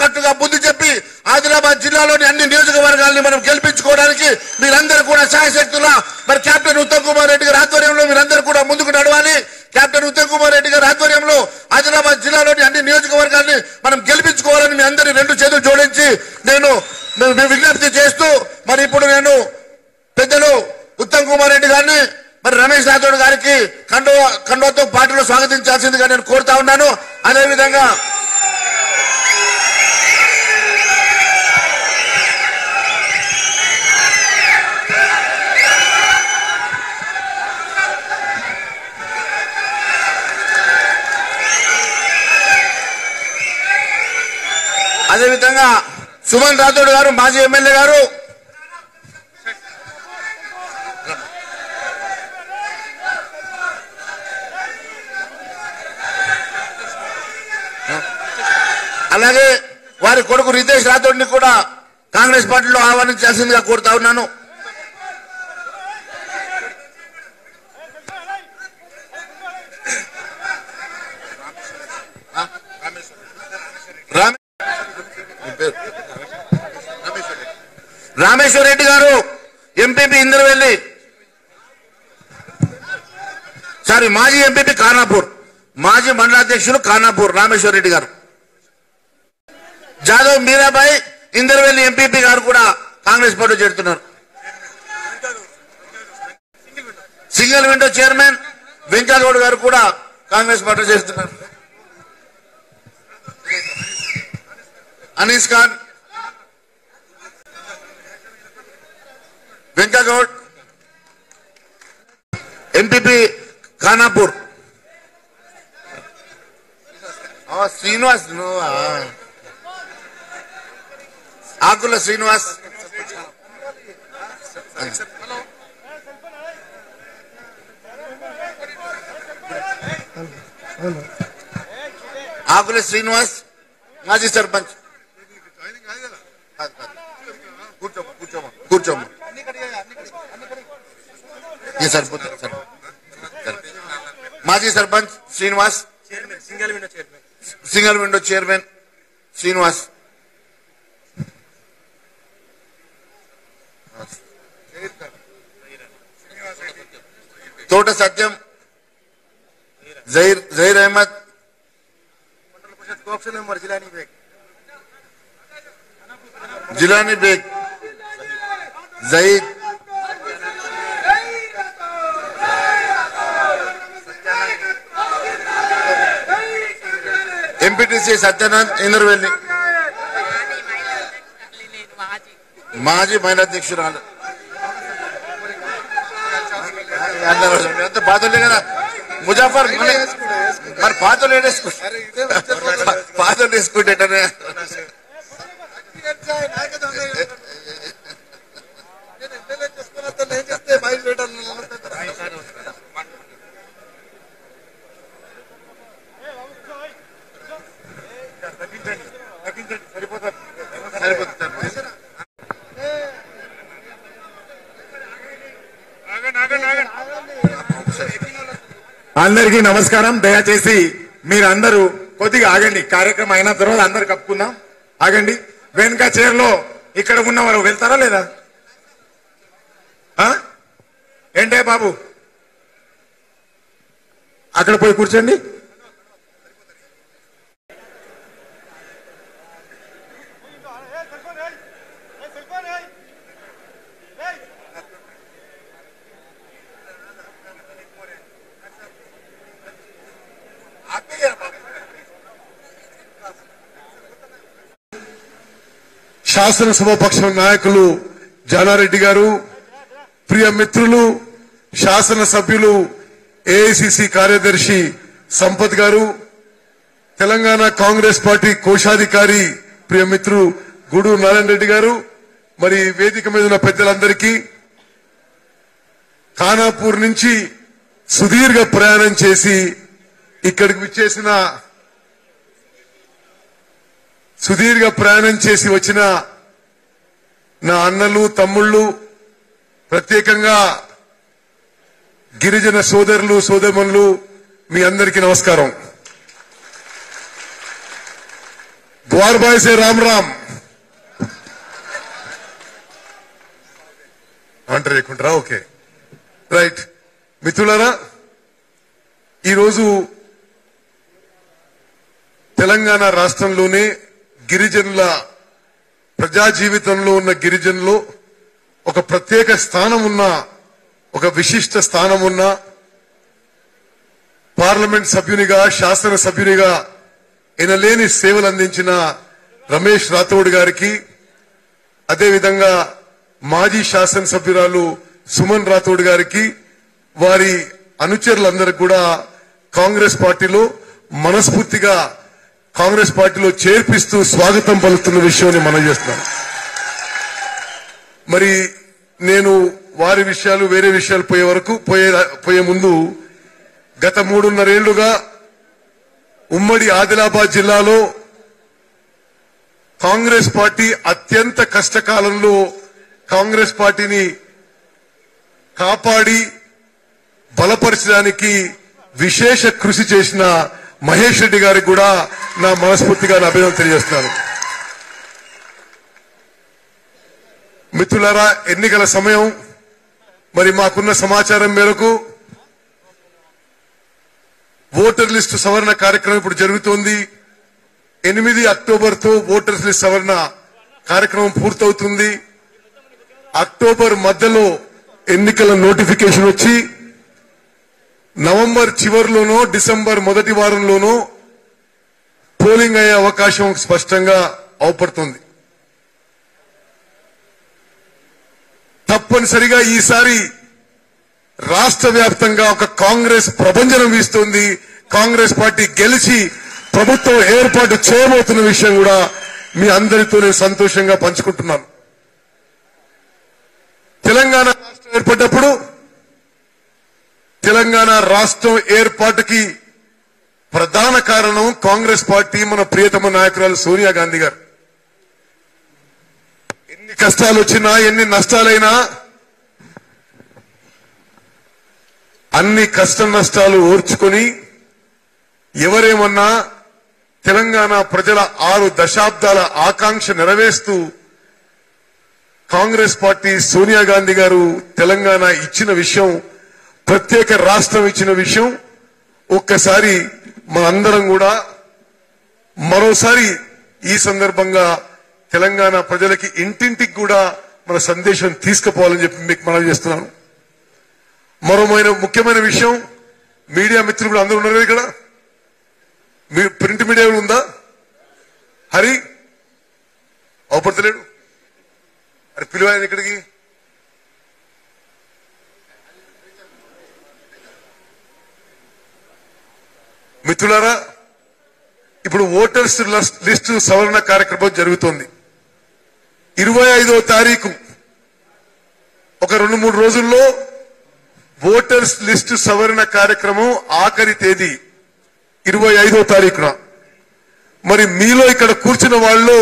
కట్టుగా బుద్ధి చెప్పి ఆదిలాబాద్ జిల్లాలోని అన్ని నియోజకవర్గాల్ని మనం గెలిపించుకోవడానికి మీరందరూ కూడా సాయశక్తుల మరి కెప్టెన్ ఉత్తమ్ కుమార్ రెడ్డి గారి ఆధ్వర్యంలో మీరందరూ కూడా ముందుకు నడవాలి కెప్టెన్ ఉత్తమ్ కుమార్ రెడ్డి గారి ఆధ్వర్యంలో ఆదిలాబాద్ జిల్లాలోని అన్ని నియోజకవర్గాల్ని మనం గెలిపించుకోవాలని మీ అందరి రెండు చేతులు జోడించి నేను నేను విజ్ఞప్తి చేస్తూ మరి ఇప్పుడు నేను పెద్దలు ఉత్తమ్ కుమార్ రెడ్డి గారిని మరి రమేష్ రాథోడ్ గారికి కండో కండోతో పార్టీలో స్వాగతించాల్సిందిగా నేను కోరుతా ఉన్నాను అదేవిధంగా అదేవిధంగా సుమన్ రాథోడ్ గారు మాజీ ఎమ్మెల్యే గారు. అలాగే వారి కొడుకు రితేష్ రాథోడ్ని కూడా కాంగ్రెస్ పార్టీలో ఆహ్వానించాల్సిందిగా కోరుతా ఉన్నాను. రామేశ్వర. రామేశ్వర రెడ్డి గారు ఎంపీపీ ఇంద్రవెల్లి. సారీ మాజీ ఎంపీపీ ఖానాపూర్. మాజీ మండలాధ్యక్షులు ఖానాపూర్ రామేశ్వర రెడ్డి గారు. జాదవ్ మీరాబాయి ఇందరవెల్లి ఎంపీపీ గారు కూడా కాంగ్రెస్ పార్టీ చేరుతున్నారు. సింగిల్ విండో చైర్మన్ వెంకటగౌడ్ గారు కూడా కాంగ్రెస్ పార్టీ చేస్తున్నారు అనీస్ ఖాన్ వెంకగౌడ్ ఎంపీపీ ఖానాపూర్ ఆ, శ్రీనివాస్ నువ్వా? ఆకుల శ్రీనివాస్ ఆకుల శ్రీనివాస్ మాజీ సర్పంచ్ కాదు, కాదు. కూర్చోమ్మా కూర్చోమ్మా కూర్చోమ్మా ఈ సరిపోతుంది సరిపోతుంది. సరిపోతుంది. మాజీ sarpanch Srinivas single window chairman single window chairman Srinivas Thota Satyam Zair Zair Ahmed cooption number MPTC Satyanand Indravelli నేను మాజీ మాజీ మహిళా అధ్యక్షురాలు. అందరూ ఎంత పాతలే కదా. ముజాఫర్ మన- మరి పాతలు వేసుకుంటా పాతలు వేసుకుంటే అందరికీ నమస్కారం. దయచేసి మీరందరూ కొద్దిగా ఆగండి. కార్యక్రమం అయిన తర్వాత అందరు కప్పుకుందాం. ఆగండి. వెనుక చైర్లో ఇక్కడ ఉన్నవారు వెళ్తారా లేదా? ఏంటే బాబు? అక్కడ పోయి కూర్చోండి. శాసనసభ పక్షం నాయకులు జానారెడ్డి గారు ప్రియ మిత్రులు శాసనసభ్యులు ఏఐసిసి కార్యదర్శి సంపత్ గారు తెలంగాణ కాంగ్రెస్ పార్టీ కోశాధికారి ప్రియ మిత్రులు గుడు నారాయణ రెడ్డి గారు మరి వేదిక మీద ఉన్న పెద్దలందరికీ ఖానాపూర్ నుంచి సుదీర్ఘ ప్రయాణం చేసి ఇక్కడికి విచ్చేసిన సుదీర్ఘ ప్రయాణం చేసి వచ్చిన నా అన్నలు తమ్ముళ్ళు ప్రత్యేకంగా గిరిజన సోదరులు సోదరులు మీ అందరికీ నమస్కారం. ద్వార్బాయిసే రామ్ రామ్. అంటారు లేకుంటారా ఓకే. రైట్. మిత్రులరా ఈరోజు తెలంగాణ రాష్ట్రంలోనే గిరిజనుల ప్రజా జీవితంలో ఉన్న గిరిజనులు ఒక ప్రత్యేక స్థానం ఉన్న ఒక విశిష్ట స్థానం ఉన్న పార్లమెంట్ సభ్యునిగా శాసన సభ్యునిగా ఎనలేని సేవలు అందించిన రమేష్ రాథోడ్ గారికి అదేవిధంగా మాజీ శాసనసభ్యురాలు సుమన్ రాథోడ్ గారికి వారి అనుచరులందరికీ కూడా కాంగ్రెస్ పార్టీలో మనస్ఫూర్తిగా కాంగ్రెస్ పార్టీలో చేర్పిస్తూ స్వాగతం పలుకుతున్న విషయాన్ని మనం చేస్తున్నాం. మరి నేను వారి విషయాలు వేరే విషయాలు పోయే వరకు పోయే పోయే ముందు గత మూడున్నరేళ్ళుగా ఉమ్మడి ఆదిలాబాద్ జిల్లాలో కాంగ్రెస్ పార్టీ అత్యంత కష్టకాలంలో కాంగ్రెస్ పార్టీని కాపాడి బలపరచడానికి విశేష కృషి చేసిన మహేష్ రెడ్డి గారికి కూడా నా మనస్ఫూర్తిగా నా అభినందన తెలియజేస్తున్నాను. మిత్రులారా ఎన్నికల సమయం. మరి మాకున్న సమాచారం మేరకు ఓటర్ లిస్టు సవరణ కార్యక్రమం ఇప్పుడు జరుగుతోంది. ఎనిమిది అక్టోబర్తో ఓటర్స్ లిస్ట్ సవరణ కార్యక్రమం పూర్తవుతుంది. అక్టోబర్ మధ్యలో ఎన్నికల నోటిఫికేషన్ వచ్చి నవంబర్ చివరిలోనో డిసెంబర్ మొదటి వారంలోనో పోలింగ్ అయ్యే అవకాశం స్పష్టంగా అవపడుతుంది. తప్పనిసరిగా ఈసారి రాష్ట్ర వ్యాప్తంగా ఒక కాంగ్రెస్ ప్రభంజనం వీస్తుంది. కాంగ్రెస్ పార్టీ గెలిచి ప్రభుత్వం ఏర్పాటు చేయబోతున్న విషయం కూడా మీ అందరితో నేను సంతోషంగా పంచుకుంటున్నాను. తెలంగాణ రాష్ట్రం ఏర్పడ్డప్పుడు తెలంగాణ రాష్ట్రం ఏర్పాటుకి ప్రధాన కారణం కాంగ్రెస్ పార్టీ మన ప్రియతమ నాయకురాలు సోనియా గాంధీ గారు. ఎన్ని కష్టాలు వచ్చినా ఎన్ని నష్టాలైనా అన్ని కష్ట నష్టాలు ఓర్చుకొని ఎవరేమన్నా తెలంగాణ ప్రజల ఆరు దశాబ్దాల ఆకాంక్ష నెరవేరుస్తూ కాంగ్రెస్ పార్టీ సోనియా గాంధీ గారు తెలంగాణ ఇచ్చిన విషయం ప్రత్యేక రాష్ట్రం ఇచ్చిన విషయం ఒక్కసారి మనందరం కూడా మరోసారి ఈ సందర్భంగా తెలంగాణ ప్రజలకి ఇంటింటికి కూడా మన సందేశం తీసుకుపోవాలని చెప్పి మీకు మనం చేస్తున్నాను. మరోమైన ముఖ్యమైన విషయం మీడియా మిత్రులు కూడా అందరూ ఉన్నారు ఇక్కడ? మీ ప్రింట్ మీడియా ఉందా? హరి? అవపడతలేడు? అరే పిలువాయని ఇక్కడికి? మిత్రులారా ఇప్పుడు ఓటర్స్ లిస్టు సవరణ కార్యక్రమం జరుగుతోంది. ఇరవై ఐదో తారీఖు ఒక రెండు మూడు రోజుల్లో ఓటర్స్ లిస్టు సవరణ కార్యక్రమం ఆఖరి తేదీ ఇరవై ఐదో తారీఖున. మరి మీలో ఇక్కడ కూర్చున్న వాళ్ళు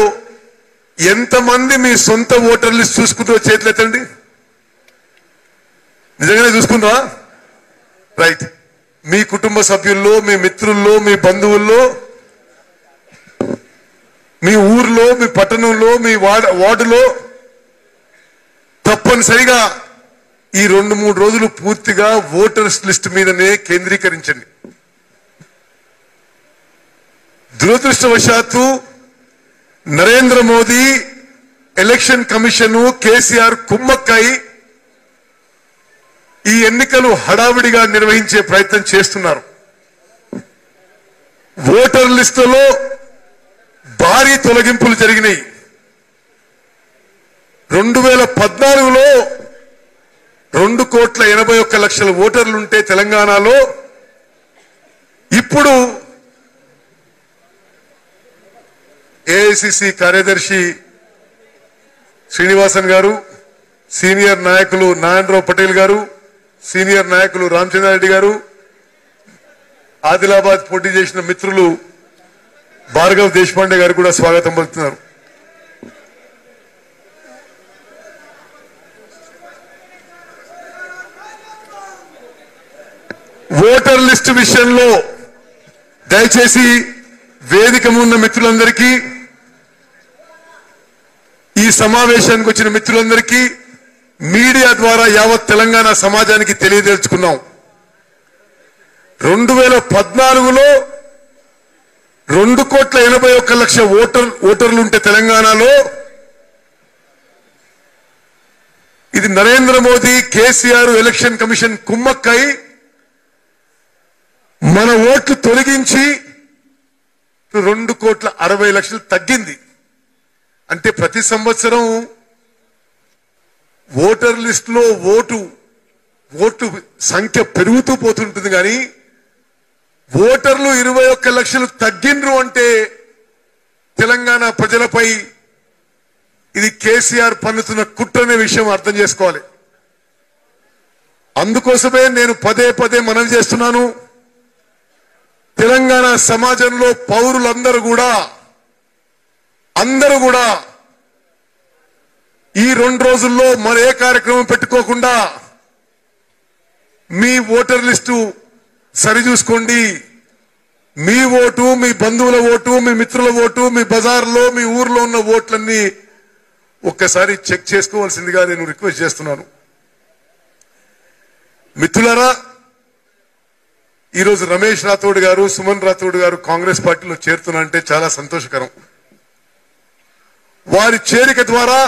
ఎంతమంది మీ సొంత ఓటర్ లిస్ట్ చూసుకుంటూ చేతులు ఎత్తండి? నిజంగానే చూసుకుందా రైట్. మీ కుటుంబ సభ్యుల్లో మీ మిత్రుల్లో మీ బంధువుల్లో మీ ఊర్లో మీ పట్టణంలో మీ వార్డులో తప్పనిసరిగా ఈ రెండు మూడు రోజులు పూర్తిగా ఓటర్స్ లిస్ట్ మీదనే కేంద్రీకరించండి. దురదృష్టవశాత్తు Narendra Modi election commission KCR కుమ్మక్కై ఈ ఎన్నికలు హడావిడిగా నిర్వహించే ప్రయత్నం చేస్తున్నారు. ఓటర్ లిస్టులో భారీ తొలగింపులు జరిగినాయి. రెండు వేల పద్నాలుగులో రెండు కోట్ల ఎనభై ఒక్క లక్షల ఓటర్లుంటే తెలంగాణలో ఇప్పుడు ఏఐసిసి కార్యదర్శి శ్రీనివాసన్ గారు సీనియర్ నాయకులు నారాయణరావు పటేల్ గారు సీనియర్ నాయకులు రామచంద్రారెడ్డి గారు ఆదిలాబాద్ పోటీ చేసిన మిత్రులు భార్గవ్ దేశపాండే గారు కూడా స్వాగతం పలుకుతున్నారు. ఓటర్ లిస్టు విషయంలో దయచేసి వేదిక ఉన్న మిత్రులందరికీ ఈ సమావేశానికి వచ్చిన మిత్రులందరికీ మీడియా ద్వారా యావత్ తెలంగాణ సమాజానికి తెలియదలుచుకున్నాం రెండు వేల పద్నాలుగులో రెండు కోట్ల ఎనభై ఒక్క లక్ష ఓటర్ ఓటర్లు ఉంటే తెలంగాణలో. ఇది Narendra Modi KCR election commission కుమ్మక్కై మన ఓట్లు తొలగించి రెండు కోట్ల అరవై లక్షలు తగ్గింది. అంటే ప్రతి సంవత్సరం ఓటర్ లిస్టులో ఓటు ఓటు సంఖ్య పెరుగుతూ పోతుంటుంది కానీ ఓటర్లు ఇరవై ఒక్క లక్షలు తగ్గిండ్రు అంటే తెలంగాణ ప్రజలపై ఇది కేసీఆర్ పన్నుతున్న కుట్రనే విషయం అర్థం చేసుకోవాలి. అందుకోసమే నేను పదే పదే మనం చేస్తున్నాను. తెలంగాణ సమాజంలో పౌరులందరూ కూడా అందరూ కూడా ఈ రెండు రోజుల్లో మరే కార్యక్రమం పెట్టుకోకుండా మీ ఓటర్ లిస్టు సరిచూసుకోండి. మీ ఓటు మీ బంధువుల ఓటు మీ మిత్రుల ఓటు మీ బజార్లో మీ ఊర్లో ఉన్న ఓట్లన్నీ ఒక్కసారి చెక్ చేసుకోవాల్సిందిగా నేను రిక్వెస్ట్ చేస్తున్నాను. మిత్రులరా ఈరోజు రమేష్ రాథోడ్ గారు సుమన్ రాథోడ్ గారు కాంగ్రెస్ పార్టీలో చేరుతున్నారంటే చాలా సంతోషకరం. వారి చేరిక ద్వారా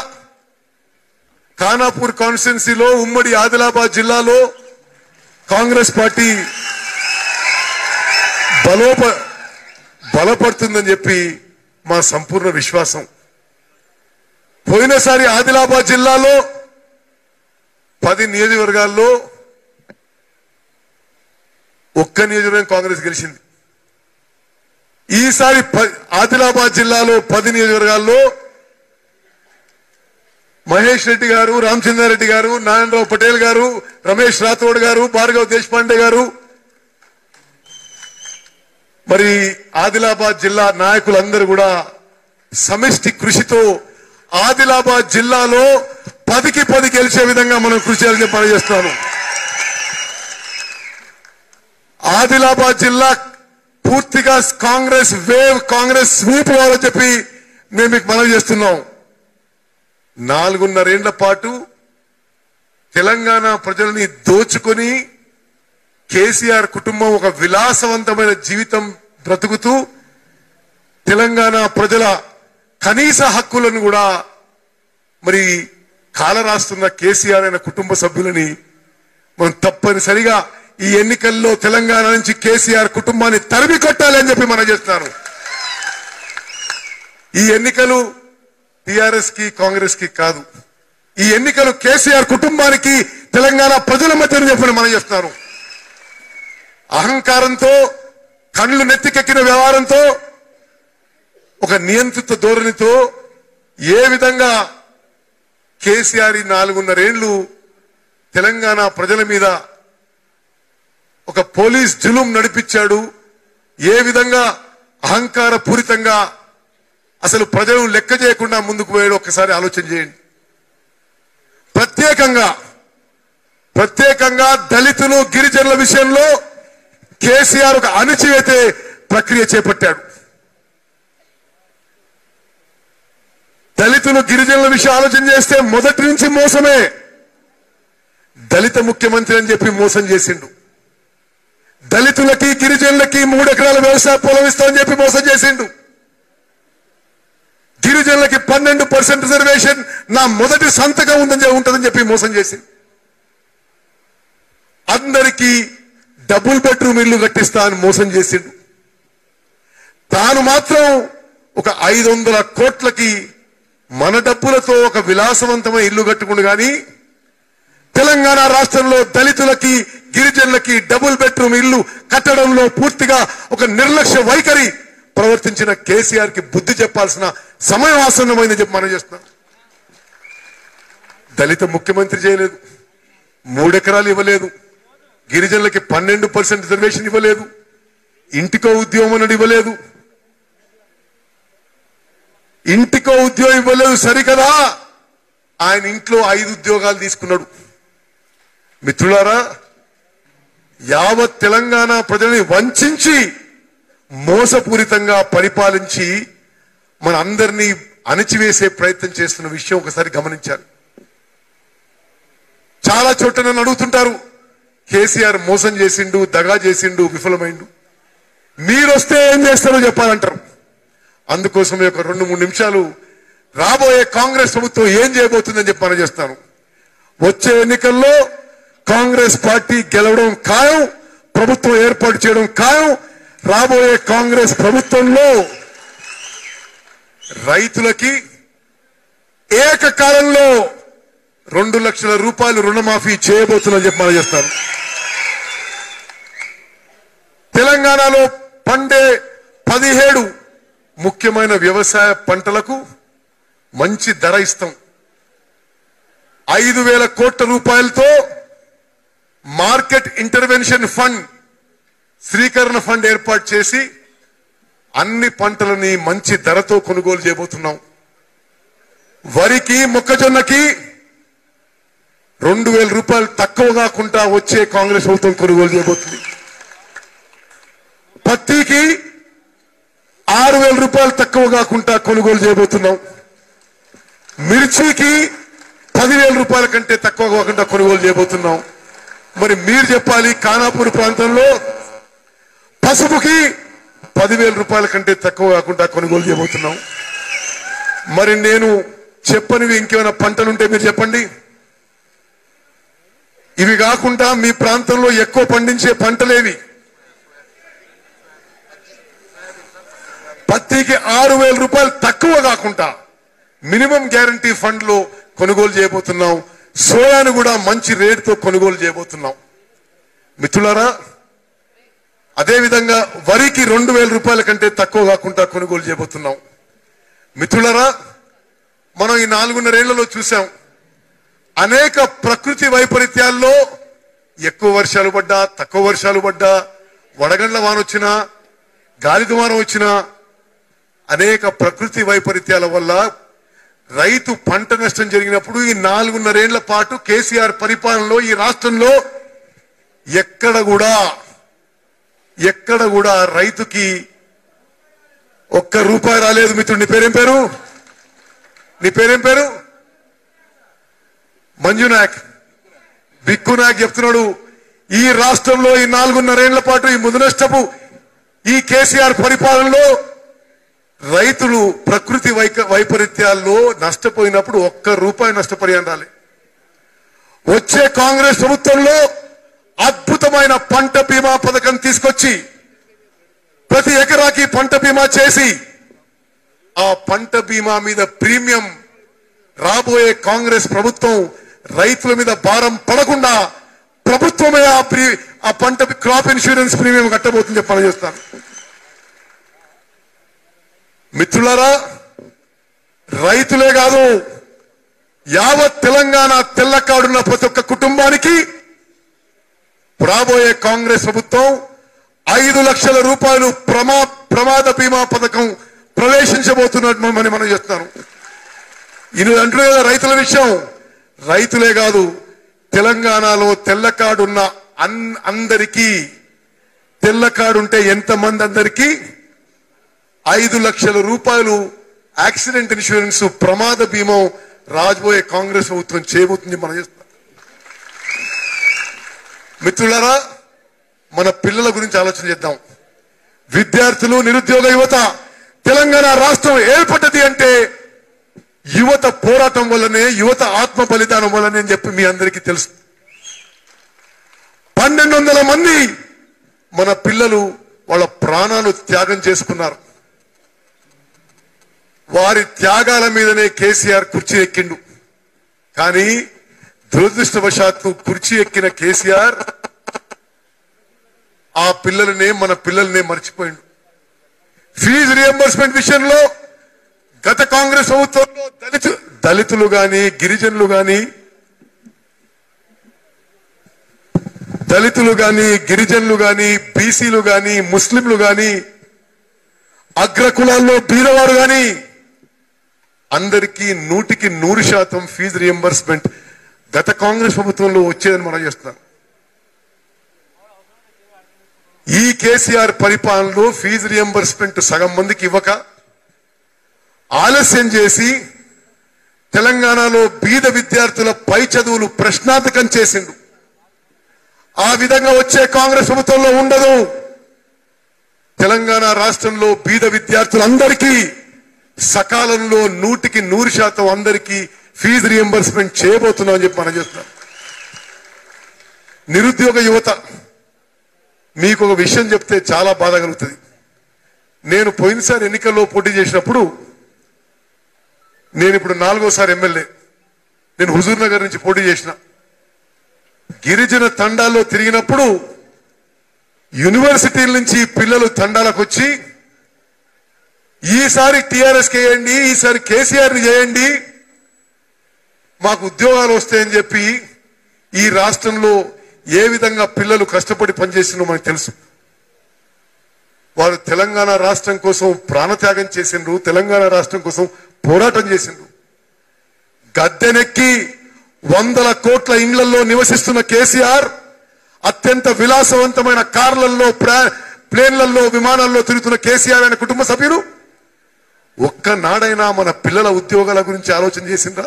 ఖానాపూర్ కాన్స్టిట్యున్సీలో ఉమ్మడి ఆదిలాబాద్ జిల్లాలో కాంగ్రెస్ పార్టీ బలోప బలపడుతుందని చెప్పి మా సంపూర్ణ విశ్వాసం. పోయినసారి ఆదిలాబాద్ జిల్లాలో పది నియోజకవర్గాల్లో ఒక్క నియోజకవర్గం కాంగ్రెస్ గెలిచింది. ఈసారి ప- ఆదిలాబాద్ జిల్లాలో పది నియోజకవర్గాల్లో మహేష్ రెడ్డి గారు రామచంద్రారెడ్డి గారు నారాయణరావు పటేల్ గారు రమేష్ రాథోడ్ గారు భార్గవ్ దేశపాండే గారు. మరి ఆదిలాబాద్ జిల్లా నాయకులందరూ కూడా సమిష్టి కృషితో ఆదిలాబాద్ జిల్లాలో పదికి పది గెలిచే విధంగా మనం కృషి చేయాలని పనిచేస్తున్నాను. ఆదిలాబాద్ జిల్లా పూర్తిగా కాంగ్రెస్ వేవ్ కాంగ్రెస్ స్వీప్ కావాలని చెప్పి మేము మీకు మనవి చేస్తున్నాం. నాలుగున్నరేళ్ళ పాటు తెలంగాణ ప్రజలని దోచుకొని కేసీఆర్ కుటుంబం ఒక విలాసవంతమైన జీవితం బ్రతుకుతూ తెలంగాణ ప్రజల కనీస హక్కులను కూడా మరి కాలరాస్తున్న కేసీఆర్ అయిన కుటుంబ సభ్యులని మనం తప్పనిసరిగా ఈ ఎన్నికల్లో తెలంగాణ నుంచి కేసీఆర్ కుటుంబాన్ని తరిమి కొట్టాలి అని చెప్పి మనం చేస్తున్నారు ఈ ఎన్నికలు టిఆర్ఎస్కి కాంగ్రెస్కి కాదు. ఈ ఎన్నికలు కేసీఆర్ కుటుంబానికి తెలంగాణ ప్రజల మధ్య చెప్పని మనం చేస్తున్నారు అహంకారంతో కళ్ళు నెత్తికెక్కిన వ్యవహారంతో ఒక నియంత్రిత ధోరణితో ఏ విధంగా కేసీఆర్ ఈ నాలుగున్నరేళ్ళు తెలంగాణ ప్రజల మీద ఒక పోలీస్ జులుం నడిపించాడు ఏ విధంగా అహంకార పూరితంగా అసలు ప్రజలను లెక్క చేయకుండా ముందుకు పోయాడు ఒక్కసారి ఆలోచన చేయండి. ప్రత్యేకంగా ప్రత్యేకంగా దళితులు గిరిజనుల విషయంలో కేసీఆర్ ఒక అణిచివేతే ప్రక్రియ చేపట్టాడు. దళితులు గిరిజనుల విషయం ఆలోచన చేస్తే మొదటి నుంచి మోసమే. దళిత ముఖ్యమంత్రి అని చెప్పి మోసం చేసిండు. దళితులకి గిరిజనులకి మూడు ఎకరాల వ్యవసాయ పొలం ఇస్తామని చెప్పి మోసం చేసిండు. గిరిజనులకి పన్నెండు పర్సెంట్ రిజర్వేషన్ నా మొదటి సంతకం ఉందని ఉంటుందని చెప్పి మోసం చేసింది. అందరికీ డబుల్ బెడ్రూమ్ ఇల్లు కట్టిస్తా అని మోసం చేసిండు. తాను మాత్రం ఒక ఐదు వందల కోట్లకి మన డబ్బులతో ఒక విలాసవంతమైన ఇల్లు కట్టుకుండు గాని తెలంగాణ రాష్ట్రంలో దళితులకి గిరిజనులకి డబుల్ బెడ్రూమ్ ఇల్లు కట్టడంలో పూర్తిగా ఒక నిర్లక్ష్య వైఖరి ప్రవర్తించిన కేసీఆర్కి బుద్ధి చెప్పాల్సిన సమయం ఆసన్నమైందని చెప్పి మనం చేస్తున్నాం. దళిత ముఖ్యమంత్రి చేయలేదు. మూడెకరాలు ఇవ్వలేదు. గిరిజనులకి పన్నెండు పర్సెంట్ రిజర్వేషన్ ఇవ్వలేదు. ఇంటికో ఉద్యోగం అన్నది ఇవ్వలేదు. ఇంటికో ఉద్యోగం ఇవ్వలేదు సరికదా? ఆయన ఇంట్లో ఐదు ఉద్యోగాలు తీసుకున్నాడు. మిత్రులారా యావత్ తెలంగాణ ప్రజల్ని వంచి మోసపూరితంగా పరిపాలించి మన అందరినీ అణిచివేసే ప్రయత్నం చేస్తున్న విషయం ఒకసారి గమనించారు చాలా చోట్ల నన్ను అడుగుతుంటారు కేసీఆర్ మోసం చేసిండు దగా చేసిండు విఫలమైండు. మీరొస్తే ఏం చేస్తారో చెప్పాలంటారు. అందుకోసం ఒక రెండు మూడు నిమిషాలు రాబోయే కాంగ్రెస్ ప్రభుత్వం ఏం చేయబోతుందని చెప్పి మనం చేస్తాను వచ్చే ఎన్నికల్లో కాంగ్రెస్ పార్టీ గెలవడం ఖాయం ప్రభుత్వం ఏర్పాటు చేయడం ఖాయం రాబోయే కాంగ్రెస్ ప్రభుత్వంలో రైతులకి ఏకకాలంలో రెండు లక్షల రూపాయలు రుణమాఫీ చేయబోతుందని చెప్పి మనం చేస్తాను తెలంగాణలో పండే పదిహేడు ముఖ్యమైన వ్యవసాయ పంటలకు మంచి ధర ఇస్తాం. ఐదు వేల కోట్ల రూపాయలతో మార్కెట్ ఇంటర్వెన్షన్ ఫండ్ శ్రీకరణ ఫండ్ ఏర్పాటు చేసి అన్ని పంటలని మంచి ధరతో కొనుగోలు చేయబోతున్నాం. వరికి మొక్కజొన్నకి రెండు వేల రూపాయలు తక్కువ కాకుండా వచ్చే కాంగ్రెస్ ప్రభుత్వం కొనుగోలు చేయబోతుంది. పత్తికి ఆరు వేల రూపాయలు తక్కువ కాకుండా కొనుగోలు చేయబోతున్నాం. మిర్చికి పదివేల రూపాయల కంటే తక్కువ కాకుండా కొనుగోలు చేయబోతున్నాం. మరి మీరు చెప్పాలి ఖానాపూర్ ప్రాంతంలో పసుపుకి పదివేల రూపాయల కంటే తక్కువ కాకుండా కొనుగోలు చేయబోతున్నాం. మరి నేను చెప్పనివి ఇంకేమైనా పంటలుంటే మీరు చెప్పండి. ఇవి కాకుండా మీ ప్రాంతంలో ఎక్కువ పండించే పంటలేవి. పత్తికి ఆరు వేల రూపాయలు తక్కువ కాకుండా మినిమం గ్యారంటీ ఫండ్లో కొనుగోలు చేయబోతున్నాం. సోయాను కూడా మంచి రేటుతో కొనుగోలు చేయబోతున్నాం. మిత్రులారా అదేవిధంగా వరికి రెండు వేల రూపాయల కంటే తక్కువ కాకుండా కొనుగోలు చేయబోతున్నాం. మిత్రులరా మనం ఈ నాలుగున్నరేళ్ళలో చూసాం అనేక ప్రకృతి వైపరీత్యాల్లో ఎక్కువ వర్షాలు పడ్డా తక్కువ వర్షాలు పడ్డా వడగండ్ల వాన వచ్చినా గాలి దుమారం వచ్చినా అనేక ప్రకృతి వైపరీత్యాల వల్ల రైతు పంట నష్టం జరిగినప్పుడు ఈ నాలుగున్నరేళ్ళ పాటు కేసీఆర్ పరిపాలనలో ఈ రాష్ట్రంలో ఎక్కడ కూడా ఎక్కడ కూడా రైతుకి ఒక్క రూపాయి రాలేదు మిత్రుడు. నీ పేరేం పేరు? నీ పేరేం పేరు? మంజు నాయక్ బిక్కు నాయక్ చెప్తున్నాడు ఈ రాష్ట్రంలో ఈ నాలుగున్నరేళ్ళ పాటు ఈ ముదునష్టపు ఈ కేసీఆర్ పరిపాలనలో రైతులు ప్రకృతి వైక వైపరీత్యాల్లో నష్టపోయినప్పుడు ఒక్క రూపాయి నష్టపరిహారం రాలే. వచ్చే కాంగ్రెస్ ప్రభుత్వంలో అద్భుతమైన పంట బీమా పథకం తీసుకొచ్చి ప్రతి ఎకరాకి పంట బీమా చేసి ఆ పంట బీమా మీద ప్రీమియం రాబోయే కాంగ్రెస్ ప్రభుత్వం రైతుల మీద భారం పడకుండా ప్రభుత్వమే ఆ ప్రీ ఆ పంట క్రాప్ ఇన్సూరెన్స్ ప్రీమియం కట్టబోతుంది చెప్పి పనిచేస్తాను మిత్రులారా రైతులే కాదు యావత్ తెలంగాణ తెల్లకాడున్న ప్రతి ఒక్క కుటుంబానికి రాబోయే కాంగ్రెస్ ప్రభుత్వం ఐదు లక్షల రూపాయలు ప్రమా ప్రమాద బీమా పథకం ప్రవేశించబోతున్నట్టు మనం మనం ఇది అంటున్నా కదా రైతుల విషయం. రైతులే కాదు తెలంగాణలో తెల్లకాడున్న అన్ అందరికీ తెల్లకాడుంటే ఎంతమంది అందరికీ ఐదు లక్షల రూపాయలు యాక్సిడెంట్ ఇన్సూరెన్స్ ప్రమాద బీమా రాజబోయే కాంగ్రెస్ ప్రభుత్వం చేయబోతుంది మనం మిత్రులారా మన పిల్లల గురించి ఆలోచన చేద్దాం. విద్యార్థులు నిరుద్యోగ యువత తెలంగాణ రాష్ట్రం ఏర్పడ్డది అంటే యువత పోరాటం వల్లనే యువత ఆత్మ బలిదానం వల్లనే అని చెప్పి మీ అందరికీ తెలుసు. పన్నెండు వందల మంది మన పిల్లలు వాళ్ళ ప్రాణాలు త్యాగం చేసుకున్నారు. వారి త్యాగాల మీదనే కేసీఆర్ కుర్చీ ఎక్కిండు. కానీ దురదృష్టవశాత్తు కుర్చీ ఎక్కిన కేసీఆర్ ఆ పిల్లలనే మన పిల్లల్నే మర్చిపోయిండు. ఫీజు రియంబర్స్మెంట్ విషయంలో గత కాంగ్రెస్ ప్రభుత్వంలో దళిత దళితులు గాని గిరిజనులు గాని దళితులు గాని గిరిజనులు గాని బీసీలు గాని ముస్లింలు గాని అగ్రకులాల్లో బీదవారు గాని అందరికీ నూటికి నూరు శాతం ఫీజు రియంబర్స్మెంట్ గత కాంగ్రెస్ ప్రభుత్వంలో వచ్చేదని మనం చేస్తున్నారు ఈ కేసీఆర్ పరిపాలనలో ఫీజు రియంబర్స్మెంట్ సగం మందికి ఇవ్వక ఆలస్యం చేసి తెలంగాణలో బీద విద్యార్థుల పై చదువులు ప్రశ్నార్థకం చేసిండు. ఆ విధంగా వచ్చే కాంగ్రెస్ ప్రభుత్వంలో ఉండదు. తెలంగాణ రాష్ట్రంలో బీద విద్యార్థులందరికీ సకాలంలో నూటికి నూరు శాతం అందరికీ ఫీజు రియంబర్స్మెంట్ చేయబోతున్నాం అని చెప్పి మనం నిరుద్యోగ యువత మీకు ఒక విషయం చెప్తే చాలా బాధ కలుగుతుంది. నేను పోయినసారి ఎన్నికల్లో పోటీ చేసినప్పుడు నేను ఇప్పుడు నాలుగోసారి ఎమ్మెల్యే. నేను హుజూర్ నగర్ నుంచి పోటీ చేసిన. గిరిజన తండాల్లో తిరిగినప్పుడు యూనివర్సిటీల నుంచి పిల్లలు తండాలకు వచ్చి ఈసారి టీఆర్ఎస్ చేయండి ఈసారి కేసీఆర్ని చేయండి మాకు ఉద్యోగాలు వస్తాయని చెప్పి ఈ రాష్ట్రంలో ఏ విధంగా పిల్లలు కష్టపడి పనిచేసిందో మనకు తెలుసు. వారు తెలంగాణ రాష్ట్రం కోసం ప్రాణత్యాగం చేసిండ్రు తెలంగాణ రాష్ట్రం కోసం పోరాటం చేసిండ్రు. గద్దెనెక్కి వందల కోట్ల ఇండ్లలో నివసిస్తున్న కేసీఆర్ అత్యంత విలాసవంతమైన కార్లలో ప్లేన్లలో విమానాల్లో తిరుగుతున్న కేసీఆర్ అనే కుటుంబ సభ్యులు ఒక్కనాడైనా మన పిల్లల ఉద్యోగాల గురించి ఆలోచన చేసిండ్రా?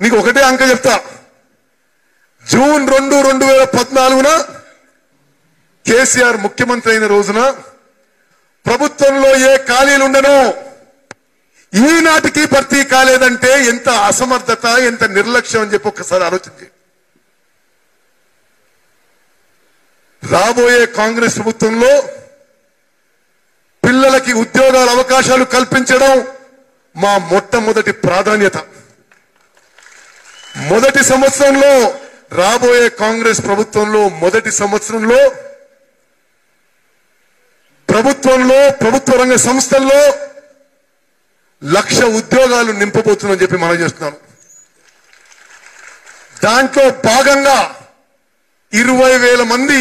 నీకు ఒకటే అంక చెప్తా. జూన్ రెండు రెండు వేల పద్నాలుగున కేసీఆర్ ముఖ్యమంత్రి అయిన రోజున ప్రభుత్వంలో ఏ ఖాళీలు ఉండనో. ఈనాటికి భర్తీ కాలేదంటే ఎంత అసమర్థత ఎంత నిర్లక్ష్యం అని చెప్పి ఒక్కసారి ఆలోచించి. రాబోయే కాంగ్రెస్ ప్రభుత్వంలో పిల్లలకి ఉద్యోగాల అవకాశాలు కల్పించడం మా మొట్టమొదటి ప్రాధాన్యత. మొదటి సంవత్సరంలో రాబోయే కాంగ్రెస్ ప్రభుత్వంలో మొదటి సంవత్సరంలో ప్రభుత్వంలో ప్రభుత్వ రంగ సంస్థల్లో లక్ష ఉద్యోగాలు నింపబోతుందని చెప్పి మనం చేస్తున్నాను దాంట్లో భాగంగా ఇరవై వేల మంది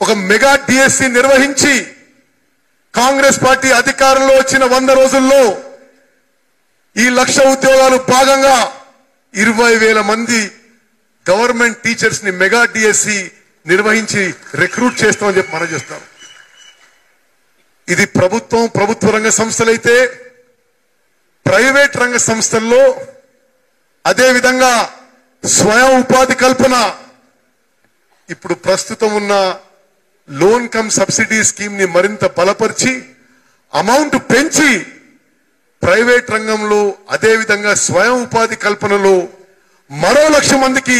ఒక మెగా డిఎస్సి నిర్వహించి కాంగ్రెస్ పార్టీ అధికారంలో వచ్చిన వంద రోజుల్లో ఈ లక్ష ఉద్యోగాలు భాగంగా ఇరవై వేల మంది గవర్నమెంట్ టీచర్స్ని మెగా డిఎస్సి నిర్వహించి రిక్రూట్ చేస్తామని చెప్పి మనం చేస్తాం ఇది ప్రభుత్వం ప్రభుత్వ రంగ సంస్థలైతే ప్రైవేట్ రంగ సంస్థల్లో అదేవిధంగా స్వయం ఉపాధి కల్పన. ఇప్పుడు ప్రస్తుతం ఉన్న లోన్ కమ్ సబ్సిడీ స్కీమ్ని మరింత బలపరిచి అమౌంట్ పెంచి ప్రైవేట్ రంగంలో అదేవిధంగా స్వయం ఉపాధి కల్పనలో మరో లక్ష మందికి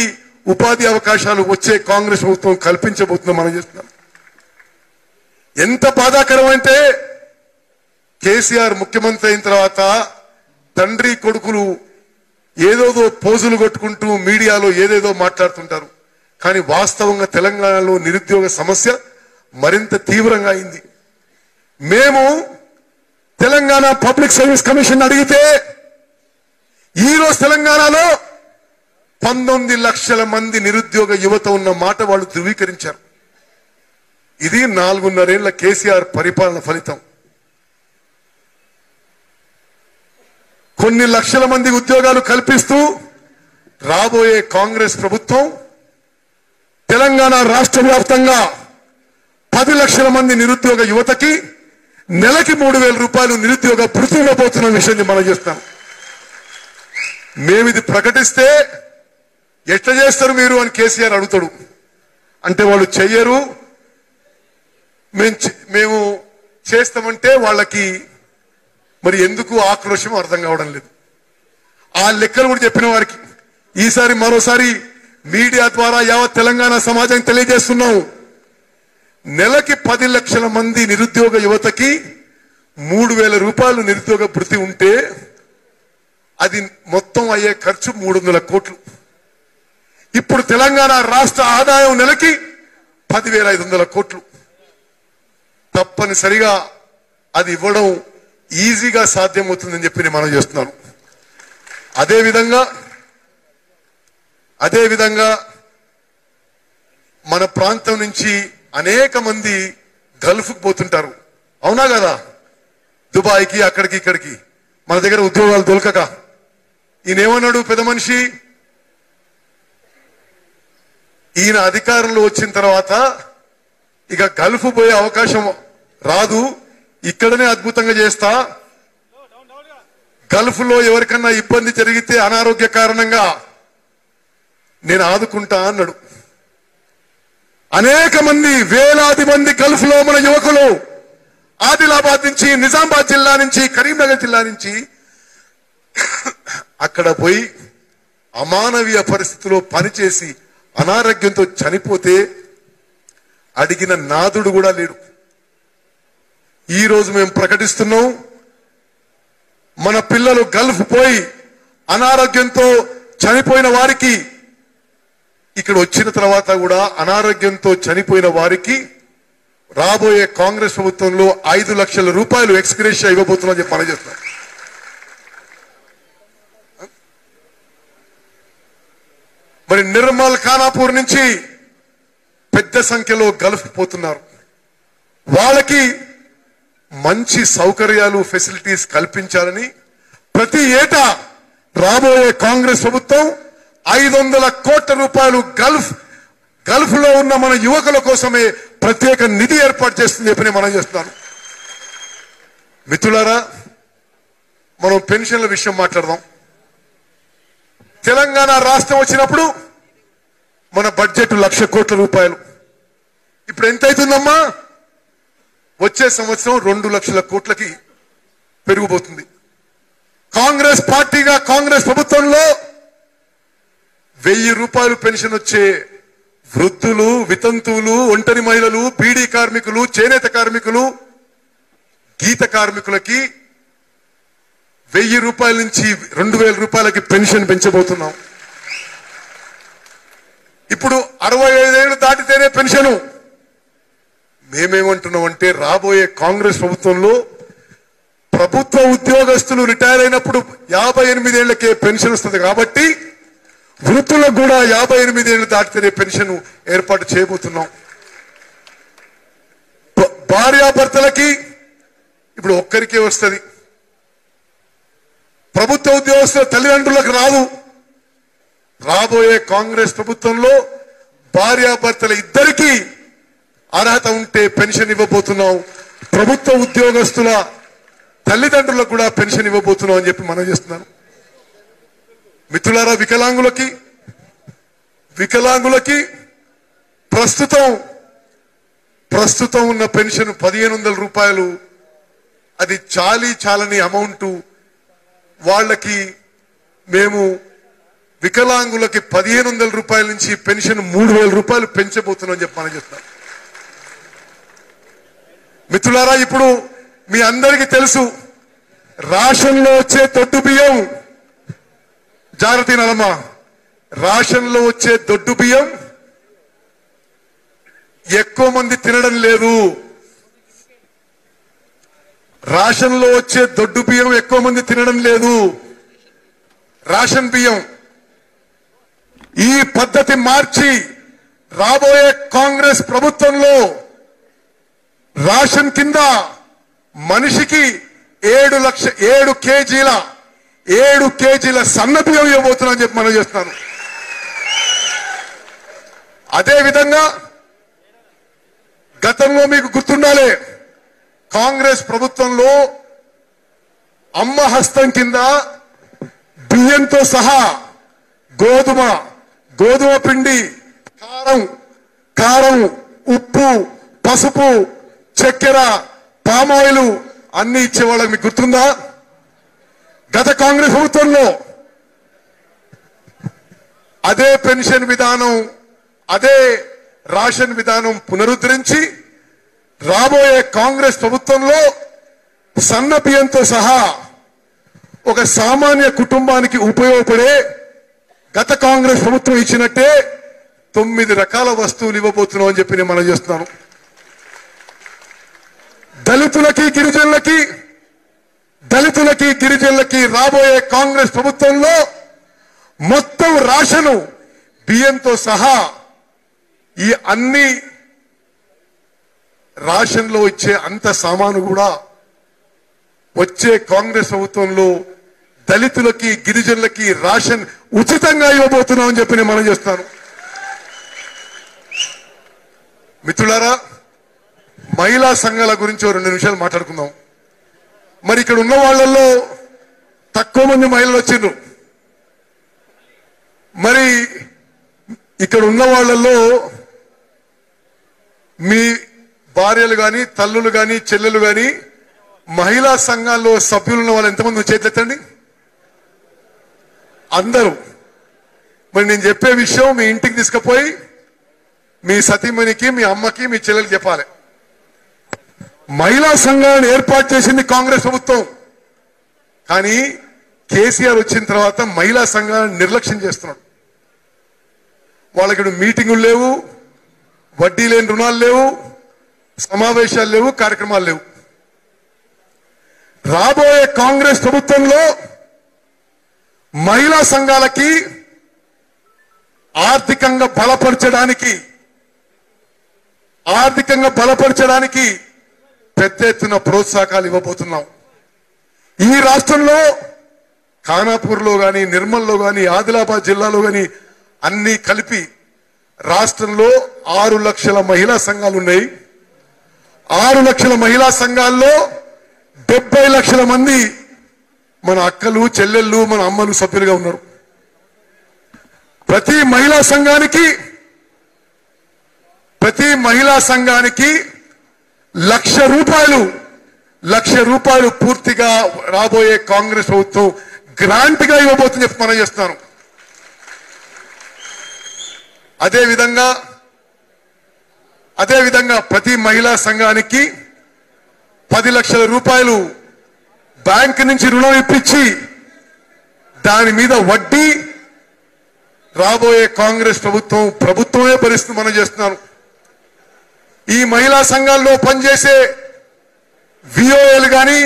ఉపాధి అవకాశాలు వచ్చే కాంగ్రెస్ ప్రభుత్వం కల్పించబోతుందో మనం చెప్తున్నాం ఎంత బాధాకరం అంటే కేసీఆర్ ముఖ్యమంత్రి అయిన తర్వాత తండ్రి కొడుకులు ఏదోదో పోజులు కొట్టుకుంటూ మీడియాలో ఏదేదో మాట్లాడుతుంటారు. కానీ వాస్తవంగా తెలంగాణలో నిరుద్యోగ సమస్య మరింత తీవ్రంగా అయింది. మేము తెలంగాణ పబ్లిక్ సర్వీస్ కమిషన్ అడిగితే ఈరోజు తెలంగాణలో పంతొమ్మిది లక్షల మంది నిరుద్యోగ యువత ఉన్న మాట వాళ్ళు ధృవీకరించారు. ఇది నాలుగున్నరేళ్ళ కేసీఆర్ పరిపాలన ఫలితం. కొన్ని లక్షల మంది ఉద్యోగాలు కల్పిస్తూ రాబోయే కాంగ్రెస్ ప్రభుత్వం తెలంగాణ రాష్ట్ర వ్యాప్తంగా పది లక్షల మంది నిరుద్యోగ యువతకి నెలకి మూడు వేల రూపాయలు నిరుద్యోగ భృతి పోతున్న విషయాన్ని మనం చేస్తాం. మేమిది ప్రకటిస్తే ఎట్లా చేస్తారు మీరు అని కేసీఆర్ అడుగుతాడు. అంటే వాళ్ళు చెయ్యరు. మేము చే- మేము చేస్తామంటే వాళ్ళకి మరి ఎందుకు ఆక్రోషం అర్థం కావడం లేదు. ఆ లెక్కలు కూడా చెప్పిన వారికి ఈసారి మరోసారి మీడియా ద్వారా యావత్ తెలంగాణ సమాజం తెలియజేస్తున్నాము నెలకి పది లక్షల మంది నిరుద్యోగ యువతకి మూడు వేల రూపాయలు నిరుద్యోగ భృతి ఉంటే అది మొత్తం అయ్యే ఖర్చు మూడు వందల కోట్లు. ఇప్పుడు తెలంగాణ రాష్ట్ర ఆదాయం నెలకి పదివేల ఐదు వందల కోట్లు. తప్పనిసరిగా అది ఇవ్వడం ఈజీగా సాధ్యమవుతుందని చెప్పి నేను మనం చేస్తున్నాను. అదేవిధంగా అదేవిధంగా మన ప్రాంతం నుంచి అనేక మంది గల్ఫ్కి పోతుంటారు. అవునా కదా? దుబాయ్కి అక్కడికి ఇక్కడికి. మన దగ్గర ఉద్యోగాలు దొరకక. ఈయనేమన్నాడు పెద్ద మనిషి? ఈయన అధికారంలో వచ్చిన తర్వాత ఇక గల్ఫ్ పోయే అవకాశం రాదు. ఇక్కడనే అద్భుతంగా చేస్తా. గల్ఫ్లో ఎవరికన్నా ఇబ్బంది జరిగితే అనారోగ్య కారణంగా నేను ఆదుకుంటా అన్నాడు. అనేక మంది వేలాది మంది గల్ఫ్లో మన యువకులు ఆదిలాబాద్ నుంచి నిజామాబాద్ జిల్లా నుంచి కరీంనగర్ జిల్లా నుంచి అక్కడ పోయి అమానవీయ పరిస్థితిలో పనిచేసి అనారోగ్యంతో చనిపోతే అడిగిన నాదుడు కూడా లేడు. ఈ రోజు మేము ప్రకటిస్తున్నాం మన పిల్లలు గల్ఫ్ పోయి అనారోగ్యంతో చనిపోయిన వారికి ఇక్కడ వచ్చిన తర్వాత కూడా అనారోగ్యంతో చనిపోయిన వారికి రాబోయే కాంగ్రెస్ ప్రభుత్వంలో ఐదు లక్షల రూపాయలు ఎక్స్గ్రేషియా ఇవ్వబోతున్నాం చెప్పి పనిచేస్తున్నారు మరి నిర్మల్ ఖానాపూర్ నుంచి పెద్ద సంఖ్యలో గల్ఫ్ పోతున్నారు. వాళ్ళకి మంచి సౌకర్యాలు ఫెసిలిటీస్ కల్పించాలని ప్రతి ఏటా రాబోయే కాంగ్రెస్ ప్రభుత్వం ఐదు వందల కోట్ల రూపాయలు గల్ఫ్ గల్ఫ్లో ఉన్న మన యువకుల కోసమే ప్రత్యేక నిధి ఏర్పాటు చేస్తుంది చెప్పి నేను మనం చేస్తున్నాను. మిత్రులారా మనం పెన్షన్ల విషయం మాట్లాడదాం. తెలంగాణ రాష్ట్రం వచ్చినప్పుడు మన బడ్జెట్ లక్ష కోట్ల రూపాయలు. ఇప్పుడు ఎంత అవుతుందమ్మా? వచ్చే సంవత్సరం రెండు లక్షల కోట్లకి పెరిగిపోతుంది. కాంగ్రెస్ పార్టీగా కాంగ్రెస్ ప్రభుత్వంలో వెయ్యి రూపాయలు పెన్షన్ వచ్చే వృద్ధులు వితంతువులు ఒంటరి మహిళలు బీడీ కార్మికులు చేనేత కార్మికులు గీత కార్మికులకి వెయ్యి రూపాయల నుంచి రెండు వేల రూపాయలకి పెన్షన్ పెంచబోతున్నాం. ఇప్పుడు అరవై ఐదేళ్ళు దాటితేనే పెన్షను. మేమేమంటున్నాం అంటే రాబోయే కాంగ్రెస్ ప్రభుత్వంలో ప్రభుత్వ ఉద్యోగస్తులు రిటైర్ అయినప్పుడు యాభై ఎనిమిదేళ్ళకే పెన్షన్ వస్తుంది కాబట్టి వృత్తులకు కూడా యాభై ఎనిమిది ఏళ్ళు దాటితేనే పెన్షన్ ఏర్పాటు చేయబోతున్నాం. భార్యాభర్తలకి ఇప్పుడు ఒక్కరికే వస్తుంది. ప్రభుత్వ ఉద్యోగస్తుల తల్లిదండ్రులకు రాదు. రాబోయే కాంగ్రెస్ ప్రభుత్వంలో భార్యాభర్తల ఇద్దరికీ అర్హత ఉంటే పెన్షన్ ఇవ్వబోతున్నాం. ప్రభుత్వ ఉద్యోగస్తుల తల్లిదండ్రులకు కూడా పెన్షన్ ఇవ్వబోతున్నాం అని చెప్పి మనం చేస్తున్నాను మిత్రులారా వికలాంగులకి వికలాంగులకి ప్రస్తుతం ప్రస్తుతం ఉన్న పెన్షన్ పదిహేను వందల రూపాయలు అది చాలీ చాలని అమౌంట్ వాళ్ళకి మేము వికలాంగులకి పదిహేను వందల రూపాయల నుంచి పెన్షన్ మూడు వేల రూపాయలు పెంచబోతున్నాం చెప్పి మనం మిత్రులారా ఇప్పుడు మీ అందరికీ తెలుసు రాషన్లో వచ్చే తొట్టు బియ్యం జాగ్రత్త నలమా రాషన్లో వచ్చే దొడ్డు బియ్యం ఎక్కువ మంది తినడం లేదు. రాషన్లో వచ్చే దొడ్డు బియ్యం ఎక్కువ మంది తినడం లేదు. రేషన్ బియ్యం ఈ పద్ధతి మార్చి రాబోయే కాంగ్రెస్ ప్రభుత్వంలో రేషన్ కింద మనిషికి ఏడు లక్ష ఏడు కేజీల ఏడు కేజీల సన్నబియ్యం ఇవ్వబోతున్నా చెప్పి మనం చేస్తున్నాను అదే విధంగా గతంలో మీకు గుర్తుండాలి కాంగ్రెస్ ప్రభుత్వంలో అమ్మ హస్తం కింద బియ్యంతో సహా గోధుమ గోధుమ పిండి కారం కారం ఉప్పు పసుపు చక్కెర పామాయిల్ అన్ని ఇచ్చేవాళ్ళకి మీకు గుర్తుందా? గత కాంగ్రెస్ ప్రభుత్వంలో అదే పెన్షన్ విధానం అదే రాషన్ విధానం పునరుద్ధరించి రాబోయే కాంగ్రెస్ ప్రభుత్వంలో సన్న బియ్యంతో సహా ఒక సామాన్య కుటుంబానికి ఉపయోగపడే గత కాంగ్రెస్ ప్రభుత్వం ఇచ్చినట్టే తొమ్మిది రకాల వస్తువులు ఇవ్వబోతున్నాం అని చెప్పి నేను మనం చేస్తున్నాను. దళితులకి గిరిజనులకి దళితులకి గిరిజనులకి రాబోయే కాంగ్రెస్ ప్రభుత్వంలో మొత్తం రాషను బియ్యంతో సహా ఈ అన్ని రాషన్లో ఇచ్చే అంత సామాను కూడా వచ్చే కాంగ్రెస్ ప్రభుత్వంలో దళితులకి గిరిజనులకి రాషన్ ఉచితంగా ఇవ్వబోతున్నాం అని చెప్పి నేను మనం చేస్తాను. మిత్రులారా మహిళా సంఘాల గురించి రెండు నిమిషాలు మాట్లాడుకుందాం. మరి ఇక్కడ ఉన్న వాళ్ళల్లో తక్కువ మంది మహిళలు వచ్చిండ్రు మరి ఇక్కడ ఉన్న వాళ్ళల్లో మీ భార్యలు గాని తల్లులు గాని చెల్లెలు గాని మహిళా సంఘాల్లో సభ్యులు ఉన్న వాళ్ళు ఎంతమంది చేతులెత్తండి? అందరూ. మరి నేను చెప్పే విషయం మీ ఇంటికి తీసుకుపోయి మీ సతీమణికి మీ అమ్మకి మీ చెల్లెలు చెప్పాలి. మహిళా సంఘాలను ఏర్పాటు చేసింది కాంగ్రెస్ ప్రభుత్వం. కానీ కేసీఆర్ వచ్చిన తర్వాత మహిళా సంఘాలను నిర్లక్ష్యం చేస్తున్నాడు. వాళ్ళకి మీటింగులు లేవు వడ్డీ లేని రుణాలు లేవు సమావేశాలు లేవు కార్యక్రమాలు లేవు. రాబోయే కాంగ్రెస్ ప్రభుత్వంలో మహిళా సంఘాలకి ఆర్థికంగా బలపరచడానికి ఆర్థికంగా బలపరచడానికి పెద్ద ఎత్తున ప్రోత్సాహకాలు ఇవ్వబోతున్నాం. ఈ రాష్ట్రంలో ఖానాపూర్లో కానీ నిర్మల్లో కానీ ఆదిలాబాద్ జిల్లాలో కానీ అన్ని కలిపి రాష్ట్రంలో ఆరు లక్షల మహిళా సంఘాలు ఉన్నాయి. ఆరు లక్షల మహిళా సంఘాల్లో డెబ్బై లక్షల మంది మన అక్కలు చెల్లెళ్ళు మన అమ్మలు సభ్యులుగా ఉన్నారు. ప్రతి మహిళా సంఘానికి ప్రతి మహిళా సంఘానికి లక్ష రూపాయలు లక్ష రూపాయలు పూర్తిగా రాబోయే కాంగ్రెస్ ప్రభుత్వం గ్రాంట్గా ఇవ్వబోతుంది చెప్పి మనం చేస్తున్నాను. అదేవిధంగా అదేవిధంగా ప్రతి మహిళా సంఘానికి పది లక్షల రూపాయలు బ్యాంక్ నుంచి రుణం ఇప్పించి దాని మీద వడ్డీ రాబోయే కాంగ్రెస్ ప్రభుత్వం ప్రభుత్వమే పరిస్థితి మనం చేస్తున్నాను. ఈ మహిళా సంఘాల్లో పనిచేసే విఓఏలు కానీ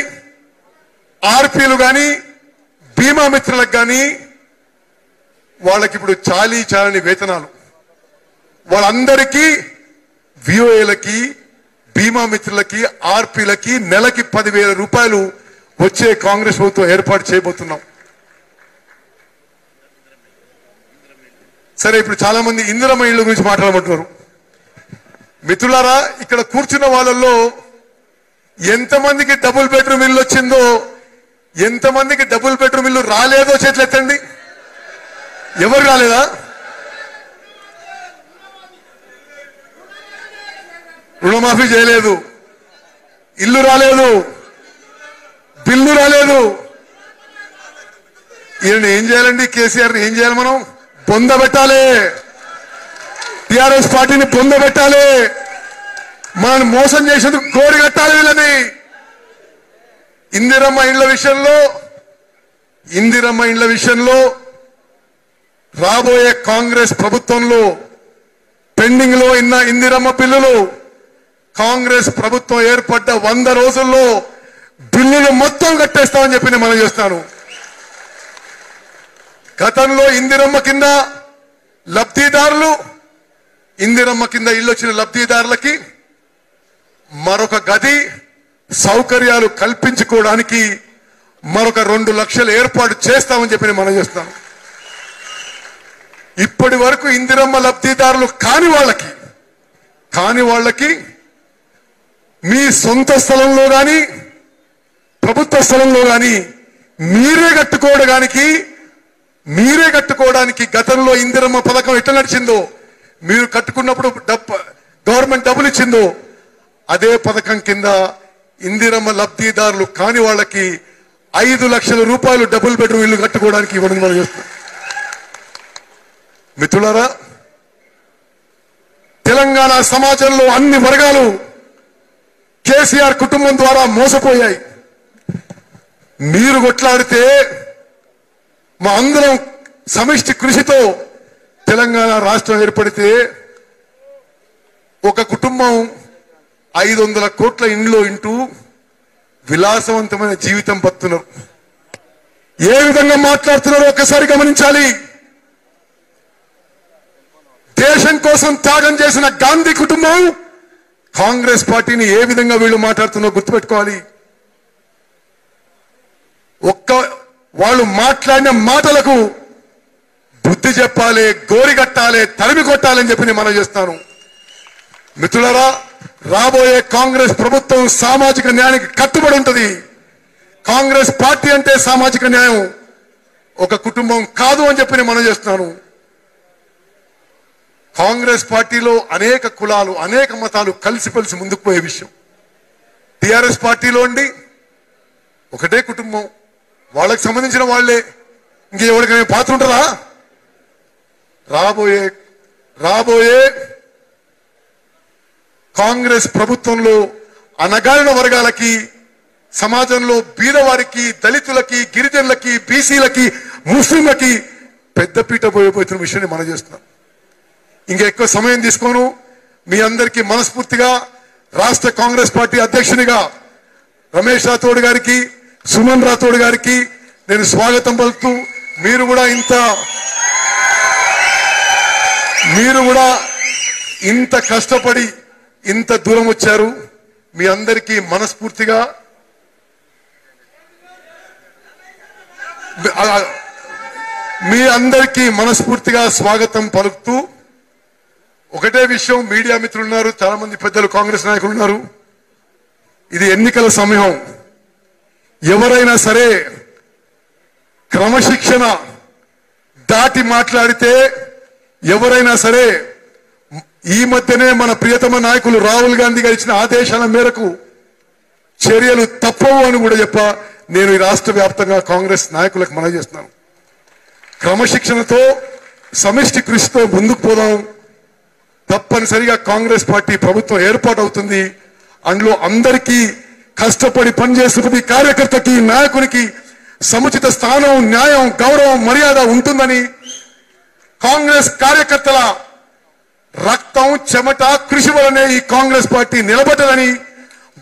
ఆర్పీలు కానీ బీమా మిత్రులకు కానీ వాళ్ళకి ఇప్పుడు చాలీ చాలని వేతనాలు. వాళ్ళందరికీ విఓఏలకి బీమా మిత్రులకి ఆర్పీలకి నెలకి పదివేల రూపాయలు వచ్చే కాంగ్రెస్ ప్రభుత్వం ఏర్పాటు చేయబోతున్నాం. సరే ఇప్పుడు చాలా మంది ఇందిరమ్మ ఇళ్ళ గురించి మాట్లాడమంటున్నారు. మిత్రులారా ఇక్కడ కూర్చున్న వాళ్ళల్లో ఎంతమందికి డబుల్ బెడ్రూమ్ ఇల్లు వచ్చిందో ఎంతమందికి డబుల్ బెడ్రూమ్ ఇల్లు రాలేదో చేతులు ఎత్తండి. ఎవరు రాలేదా? రుణమాఫీ చేయలేదు. ఇల్లు రాలేదు. బిల్లు రాలేదు. ఈయన ఏం చేయాలండి? కేసీఆర్ ఏం చేయాలి మనం? బొంద పెట్టాలి. టిఆర్ఎస్ పార్టీని పొందబెట్టాలి మనం మోసం చేసేందుకు కోడి కట్టాలి వీళ్ళని. ఇందిరమ్మ ఇండ్ల విషయంలో ఇందిరమ్మ ఇండ్ల విషయంలో రాబోయే కాంగ్రెస్ ప్రభుత్వంలో పెండింగ్లో ఇన్న ఇందిరమ్మ బిల్లులు కాంగ్రెస్ ప్రభుత్వం ఏర్పడ్డ వంద రోజుల్లో బిల్లులు మొత్తం కట్టేస్తామని చెప్పి నేను మనం చేస్తాను గతంలో ఇందిరమ్మ కింద లబ్ధిదారులు ఇందిరమ్మ కింద ఇల్లు వచ్చిన లబ్ధిదారులకి మరొక గది సౌకర్యాలు కల్పించుకోవడానికి మరొక రెండు లక్షలు ఏర్పాటు చేస్తామని చెప్పి నేను మనం చేస్తాం ఇప్పటి వరకు ఇందిరమ్మ లబ్ధిదారులు కాని వాళ్ళకి కాని వాళ్ళకి మీ సొంత స్థలంలో గాని ప్రభుత్వ స్థలంలో గాని మీరే కట్టుకోవడానికి మీరే కట్టుకోవడానికి గతంలో ఇందిరమ్మ పథకం ఎట్లా నడిచిందో మీరు కట్టుకున్నప్పుడు డబ్బు గవర్నమెంట్ డబ్బులు ఇచ్చిందో అదే పథకం కింద ఇందిరమ్మ లబ్ధిదారులు కాని వాళ్ళకి ఐదు లక్షల రూపాయలు డబుల్ బెడ్రూమ్ ఇల్లు కట్టుకోవడానికి ఇవ్వడం మనం చేస్తాం మిత్రులారా తెలంగాణ సమాజంలో అన్ని వర్గాలు కేసీఆర్ కుటుంబం ద్వారా మోసపోయాయి. మీరు కొట్లాడితే మా అందరం సమిష్టి కృషితో తెలంగాణ రాష్ట్రం ఏర్పడితే ఒక కుటుంబం ఐదు వందల కోట్ల ఇండ్లో ఇంటూ విలాసవంతమైన జీవితం పత్తున్నారు ఏ విధంగా మాట్లాడుతున్నారో ఒక్కసారి గమనించాలి. దేశం కోసం త్యాగం చేసిన గాంధీ కుటుంబం కాంగ్రెస్ పార్టీని ఏ విధంగా వీళ్ళు మాట్లాడుతున్నారో గుర్తుపెట్టుకోవాలి. ఒక్క వాళ్ళు మాట్లాడిన మాటలకు బుద్ధి చెప్పాలి గోరిగట్టాలి తరిమి కొట్టాలని చెప్పి నేను మనం చేస్తాను. మిత్రులరా రాబోయే కాంగ్రెస్ ప్రభుత్వం సామాజిక న్యాయానికి కట్టుబడి ఉంటుంది. కాంగ్రెస్ పార్టీ అంటే సామాజిక న్యాయం. ఒక కుటుంబం కాదు అని చెప్పి నేను మనం చేస్తున్నాను. కాంగ్రెస్ పార్టీలో అనేక కులాలు అనేక మతాలు కలిసిపలిసి ముందుకు పోయే విషయం. టిఆర్ఎస్ పార్టీలో ఉండి ఒకటే కుటుంబం. వాళ్ళకి సంబంధించిన వాళ్ళే. ఇంకెవరికైనా పాత్ర ఉంటుందా? రాబోయే రాబోయే కాంగ్రెస్ ప్రభుత్వంలో అనగారిన వర్గాలకి సమాజంలో బీదవారికి దళితులకి గిరిజనులకి బీసీలకి ముస్లింలకి పెద్దపీట పోయిపోతున్న విషయాన్ని మనం చేస్తున్నాం. ఇంకా ఎక్కువ సమయం తీసుకోను. మీ అందరికీ మనస్ఫూర్తిగా రాష్ట్ర కాంగ్రెస్ పార్టీ అధ్యక్షునిగా రమేష్ రాథోడ్ గారికి సుమన్ రాథోడ్ గారికి నేను స్వాగతం పలుకుతూ మీరు కూడా ఇంత మీరు కూడా ఇంత కష్టపడి ఇంత దూరం వచ్చారు. మీ అందరికీ మనస్ఫూర్తిగా. మీ అందరికీ మనస్ఫూర్తిగా స్వాగతం పలుకుతూ ఒకటే విషయం మీడియా మిత్రులు ఉన్నారు చాలా మంది పెద్దలు కాంగ్రెస్ నాయకులు ఉన్నారు. ఇది ఎన్నికల సమయం ఎవరైనా సరే క్రమశిక్షణ దాటి మాట్లాడితే ఎవరైనా సరే ఈ మధ్యనే మన ప్రియతమ నాయకులు రాహుల్ గాంధీ గారు ఇచ్చిన ఆదేశాల మేరకు చర్యలు తప్పవు అని కూడా చెప్ప నేను ఈ రాష్ట్ర వ్యాప్తంగా కాంగ్రెస్ నాయకులకు మనవి చేస్తున్నాను. క్రమశిక్షణతో సమిష్టి కృషితో ముందుకు పోదాం. తప్పనిసరిగా కాంగ్రెస్ పార్టీ ప్రభుత్వం ఏర్పాటు అవుతుంది అందులో అందరికీ కష్టపడి పనిచేస్తున్న ప్రతి కార్యకర్తకి నాయకునికి సముచిత స్థానం న్యాయం గౌరవం మర్యాద ఉంటుందని కాంగ్రెస్ కార్యకర్తల రక్తం చెమట కృషి వలనే ఈ కాంగ్రెస్ పార్టీ నిలబడదని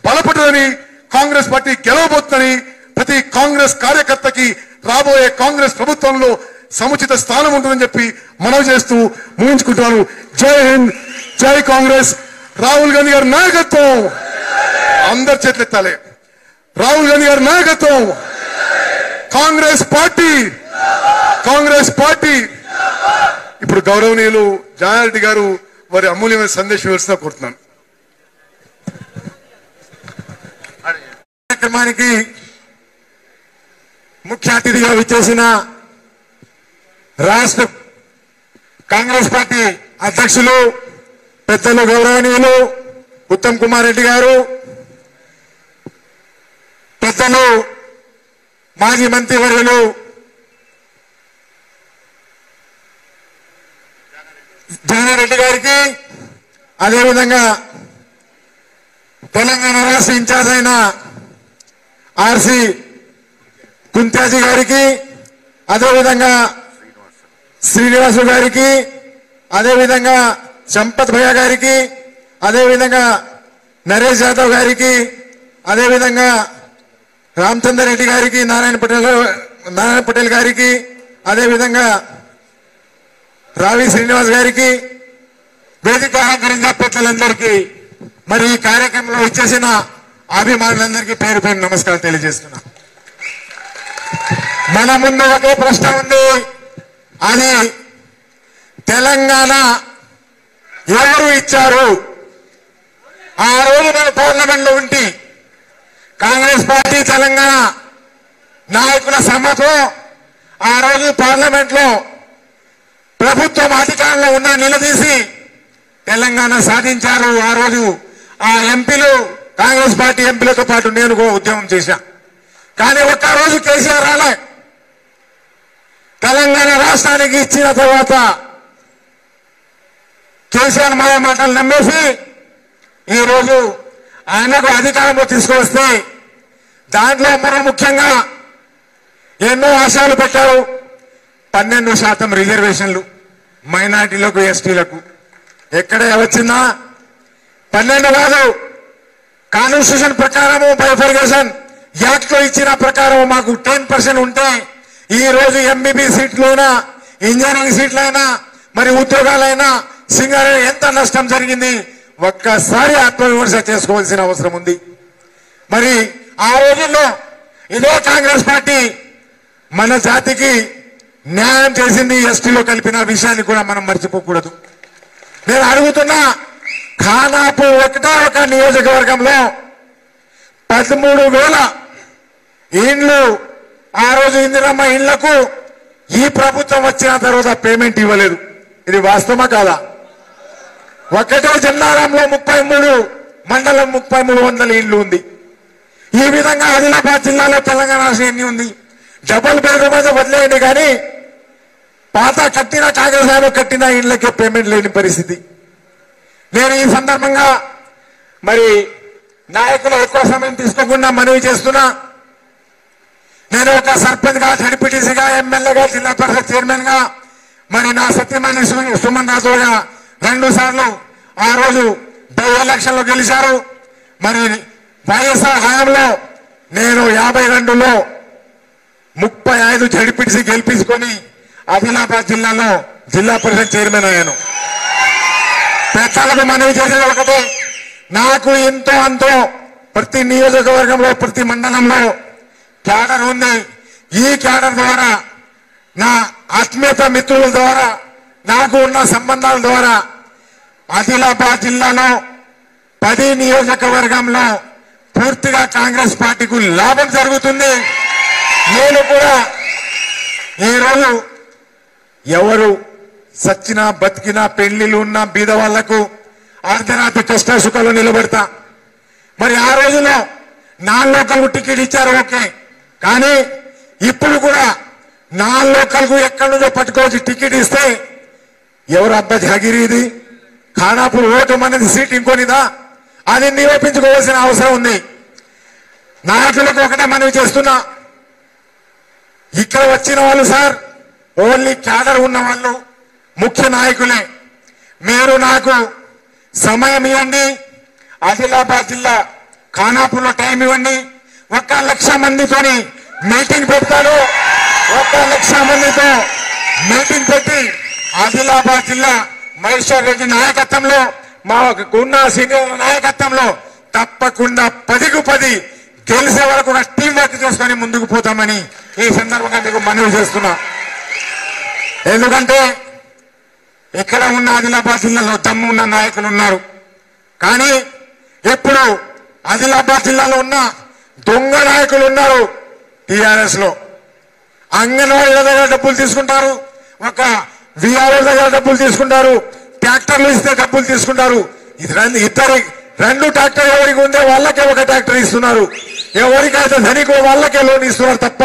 బలపడ్డదని కాంగ్రెస్ పార్టీ గెలవబోతుందని ప్రతి కాంగ్రెస్ కార్యకర్తకి రాబోయే కాంగ్రెస్ ప్రభుత్వంలో సముచిత స్థానం ఉంటుందని చెప్పి మనవి చేస్తూ ముగించుకుంటున్నాను. జై హింద్ జై కాంగ్రెస్. రాహుల్ గాంధీ గారి నాయకత్వం. అందరి చేతులెత్తాలి రాహుల్ గాంధీ గారి నాయకత్వం. Congress party. Congress party. ఇప్పుడు గౌరవనీయులు జానారెడ్డి గారు వారి అమూల్యమైన సందేశం ఇవ్వాల్సిన కోరుతున్నాను. కార్యక్రమానికి ముఖ్య అతిథిగా విచ్చేసిన రాష్ట్ర కాంగ్రెస్ పార్టీ అధ్యక్షులు పెద్దలు గౌరవనీయులు ఉత్తమ్ కుమార్ రెడ్డి గారు పెద్దలు మాజీ మంత్రివర్యులు రెడ్డి గారికి అదేవిధంగా తెలంగాణ రాష్ట్ర ఇన్ఛార్జ్ అయిన ఆర్సి కుంత్యాజీ గారికి అదేవిధంగా శ్రీనివాసు గారికి అదేవిధంగా సంపత్ భయ్య గారికి అదేవిధంగా నరేష్ యాదవ్ గారికి అదేవిధంగా రామచందర్ రెడ్డి గారికి నారాయణ పటేల్ నారాయణ పటేల్ గారికి అదేవిధంగా రావి శ్రీనివాస్ గారికి వేదిక అలంకరించిన పెద్దలందరికీ మరి ఈ కార్యక్రమంలో వచ్చేసిన అభిమానులందరికీ పేరు పేరు నమస్కారం తెలియజేస్తున్నా. మన ముందు ఒకే ప్రశ్న ఉంది. అది తెలంగాణ ఎవరు ఇచ్చారు? ఆ రోజు నేను పార్లమెంట్లో ఉంటి కాంగ్రెస్ పార్టీ తెలంగాణ నాయకుల సమ్మతో ఆ రోజు పార్లమెంట్లో ప్రభుత్వం అధికారంలో ఉన్న నిలదీసి తెలంగాణ సాధించారు ఆ రోజు. ఆ ఎంపీలు కాంగ్రెస్ పార్టీ ఎంపీలతో పాటు నేను కూడా ఉద్యమం చేశా. కానీ ఒక్క రోజు కేసీఆర్ రాలే. తెలంగాణ రాష్ట్రానికి ఇచ్చిన తర్వాత కేసీఆర్ మాయ మాటలు నమ్మేసి ఈ రోజు ఆయనకు అధికారంలో తీసుకువస్తే దాంట్లో మనం ముఖ్యంగా ఎన్నో ఆశలు పెట్టారు. పన్నెండు శాతం రిజర్వేషన్లు మైనార్టీలకు ఎస్టీలకు. ఎక్కడ వచ్చిందా? పన్నెండు కాదు. కాన్స్టిట్యూషన్ ప్రకారము బైఫర్గేషన్ యాక్ట్లో ఇచ్చిన ప్రకారం మాకు టెన్ పర్సెంట్ ఉంటే ఈ రోజు ఎంబీబీ సీట్లైనా ఇంజనీరింగ్ సీట్లైనా మరి ఉద్యోగాలైనా సింగర్ ఎంత నష్టం జరిగింది? ఒక్కసారి ఆత్మవిమర్శ చేసుకోవాల్సిన అవసరం ఉంది. మరి ఆ రోజుల్లో ఇదే కాంగ్రెస్ పార్టీ మన జాతికి న్యాయం చేసింది ఎస్టీలో కలిపిన విషయాన్ని కూడా మనం మర్చిపోకూడదు. నేను అడుగుతున్నా ఖానాపు ఒకటా ఒక నియోజకవర్గంలో పదమూడు వేల ఇండ్లు ఆ రోజు ఇందిరమ్మ ఇండ్లకు ఈ ప్రభుత్వం వచ్చిన తర్వాత పేమెంట్ ఇవ్వలేదు. ఇది వాస్తవమా కాదా? ఒకటే జిల్లారంలో ముప్పై మూడు మండలం ముప్పై మూడు వందల ఇండ్లు ఉంది. ఈ విధంగా ఆదిలాబాద్ జిల్లాలో తెలంగాణ రాష్ట్రం ఎన్ని ఉంది? డబుల్ బెడ్రూమ్ అయితే వదిలేయండి కానీ పాత కట్టిన కాంగ్రెస్ ఆయన కట్టిన ఇండ్లకే పేమెంట్ లేని పరిస్థితి. నేను ఈ సందర్భంగా మరి నాయకులు ఎక్కువ సమయం తీసుకోకుండా మనవి చేస్తున్నా. నేను ఒక సర్పంచ్గా ఎమ్మెల్యేగా జిల్లా పరిషత్ చైర్మన్గా మరి నా సత్యమైన సుమన్ రాజుగా రెండు సార్లు ఆ రోజు డెబ్బై లక్షల్లో గెలిచారు. మరి వైఎస్ఆర్ హయాంలో నేను యాభై రెండులో ముప్పై ఐదు జడ్పీటీసీ గెలిపించుకొని ఆదిలాబాద్ జిల్లాలో జిల్లా పరిషత్ చైర్మన్ అయ్యాను. పెద్దలకు మనవి చేసేది ఒకటే నాకు ఎంతో అంతో ప్రతి నియోజకవర్గంలో ప్రతి మండలంలో క్యాడర్ ఉంది. ఈ క్యాడర్ ద్వారా నా ఆత్మీయత మిత్రుల ద్వారా నాకు ఉన్న సంబంధాల ద్వారా ఆదిలాబాద్ జిల్లాలో పది నియోజకవర్గంలో పూర్తిగా కాంగ్రెస్ పార్టీకు లాభం జరుగుతుంది. నేను కూడా ఈరోజు ఎవరు సచ్చినా బతికినా పెళ్ళిళ్ళు ఉన్న బీద వాళ్ళకు అర్ధరాత్రి కష్ట సుఖాలు నిలబెడతా. మరి ఆ రోజులో నాన్ లోకల్ టికెట్ ఇచ్చారు ఓకే. కానీ ఇప్పుడు కూడా నాన్ లోకల్ ఎక్కడి నుంచో పట్టుకోవచ్చు టికెట్ ఇస్తే ఎవరు అబ్బ జాగిరి ఇది? ఖానాపూర్ ఓటు అనేది సీట్ ఇంకొనిదా? అది నిరూపించుకోవాల్సిన అవసరం ఉంది. నాయకులకు ఒకటే మనవి చేస్తున్నా. ఇక్కడ వచ్చిన వాళ్ళు సార్ ఓన్లీ క్యాడర్ ఉన్న వాళ్ళు ముఖ్య నాయకులే. మీరు నాకు సమయం ఇవ్వండి. ఆదిలాబాద్ జిల్లా ఖానాపూర్లో టైం ఇవ్వండి. ఒక్క లక్ష మందితోని మీటింగ్ పెడతారు. ఒక్క లక్ష మందితో మీటింగ్ పెట్టి ఆదిలాబాద్ జిల్లా మహేశ్వర్ రెడ్డి నాయకత్వంలో మా ఉన్న సీనియర్ నాయకత్వంలో తప్పకుండా పదికు పది గెలిసే వరకు కూడా టీం వర్క్ చేసుకొని ముందుకు పోతామని ఈ సందర్భంగా మీకు మనవి చేస్తున్నా. ఎందుకంటే ఇక్కడ ఉన్న ఆదిలాబాద్ జిల్లాలో దమ్ము ఉన్న నాయకులు ఉన్నారు. కానీ ఎప్పుడు ఆదిలాబాద్ జిల్లాలో ఉన్న దొంగ నాయకులు ఉన్నారు టీఆర్ఎస్లో. అంగన్వాడీల దగ్గర డబ్బులు తీసుకుంటారు ఒక విఆర్ఓ దగ్గర డబ్బులు తీసుకుంటారు ట్రాక్టర్లు ఇస్తే డబ్బులు తీసుకుంటారు. ఇది ఇద్దరి రెండు ట్రాక్టర్ ఎవరికి ఉందే వాళ్ళకే ఒక ట్రాక్టర్ ఇస్తున్నారు. ఎవరికైతే ధనికో వాళ్ళకే లోన్ ఇస్తున్నారు తప్ప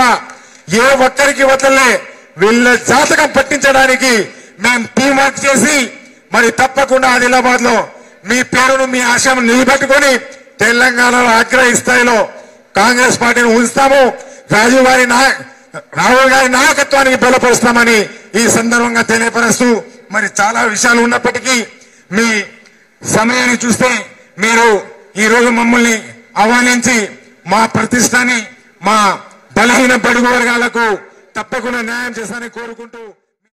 ఏ ఒక్కరికి వదలలే వీళ్ళ జాతకం పట్టించడానికి మేము టీం వర్క్ చేసి మరి తప్పకుండా ఆదిలాబాద్లో మీ పేరును మీ ఆశయం నిలబెట్టుకొని తెలంగాణలో అగ్ర స్థాయిలో కాంగ్రెస్ పార్టీని ఉంచుతాము. రాజీవ్ గారి రాహుల్ గారి నాయకత్వానికి బలపరుస్తామని ఈ సందర్భంగా తెలియపరుస్తూ మరి చాలా విషయాలు ఉన్నప్పటికీ మీ సమయాన్ని చూస్తే మీరు ఈ రోజు మమ్మల్ని ఆహ్వానించి మా ప్రతిష్టని మా బలహీన బడుగు వర్గాలకు తప్పకుండా న్యాయం చేస్తానని కోరుకుంటూ